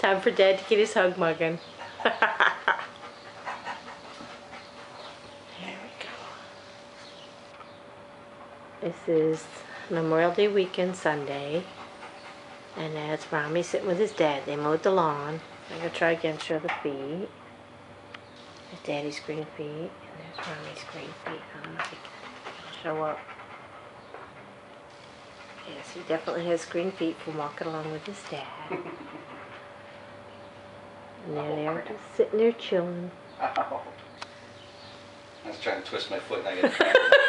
Time for Dad to get his hug mugging. there we go. This is Memorial Day weekend Sunday. And that's Rommie sitting with his dad. They mowed the lawn. I'm gonna try again, show the feet. There's Daddy's green feet, and there's Rommie's green feet. I don't know if you can show up. Yes, he definitely has green feet from walking along with his dad. And there they are, just sitting there chilling. Ow. I was trying to twist my foot and I got